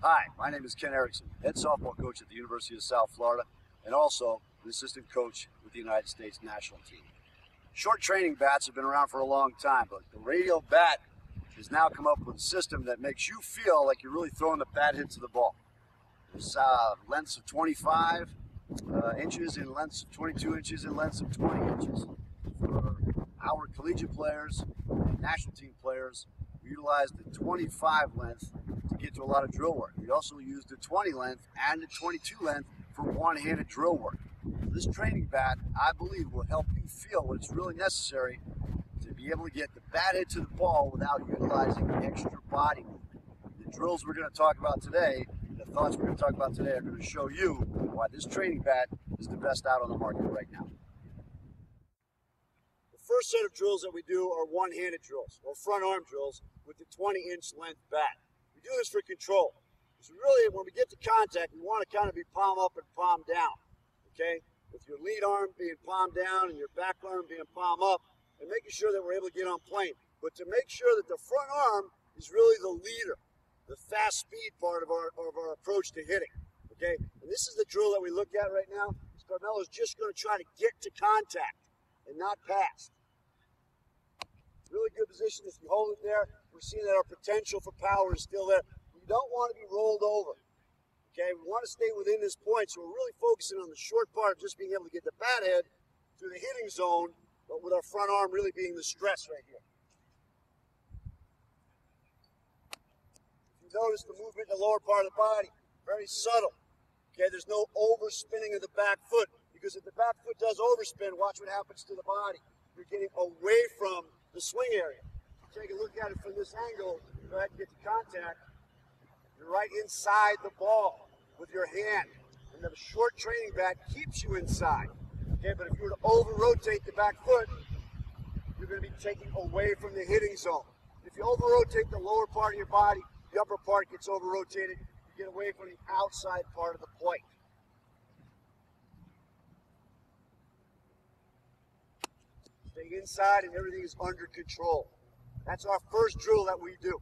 Hi, my name is Ken Eriksen, head softball coach at the University of South Florida, and also an assistant coach with the United States national team. Short training bats have been around for a long time, but the radial bat has now come up with a system that makes you feel like you're really throwing the bat hit to the ball. There's uh, lengths of 25 uh, inches and lengths of 22 inches and lengths of 20 inches. For our collegiate players and national team players, we utilize the 25 length get to a lot of drill work. We also use the 20 length and the 22 length for one-handed drill work. This training bat, I believe, will help you feel what is really necessary to be able to get the bat hit to the ball without utilizing extra body movement. The drills we're going to talk about today, the thoughts we're going to talk about today are going to show you why this training bat is the best out on the market right now. The first set of drills that we do are one-handed drills or front arm drills with the 20-inch length bat. We do this for control. Because really, when we get to contact, we want to kind of be palm up and palm down. Okay? With your lead arm being palm down and your back arm being palm up, and making sure that we're able to get on plane. But to make sure that the front arm is really the leader, the fast speed part of our, of our approach to hitting. Okay? And this is the drill that we look at right now. Carmelo is just going to try to get to contact and not pass. Position. If you hold it there, we're seeing that our potential for power is still there. We don't want to be rolled over. Okay, we want to stay within this point, so we're really focusing on the short part of just being able to get the bat head to the hitting zone, but with our front arm really being the stress right here. If you notice the movement in the lower part of the body, very subtle. Okay, there's no overspinning of the back foot because if the back foot does overspin, watch what happens to the body. You're getting away from the swing area. Take a look at it from this angle. Go ahead and get the contact. You're right inside the ball with your hand. And the short training bat keeps you inside. Okay, but if you were to over rotate the back foot, you're going to be taking away from the hitting zone. If you over rotate the lower part of your body, the upper part gets over rotated. You get away from the outside part of the plate. Inside and everything is under control. That's our first drill that we do.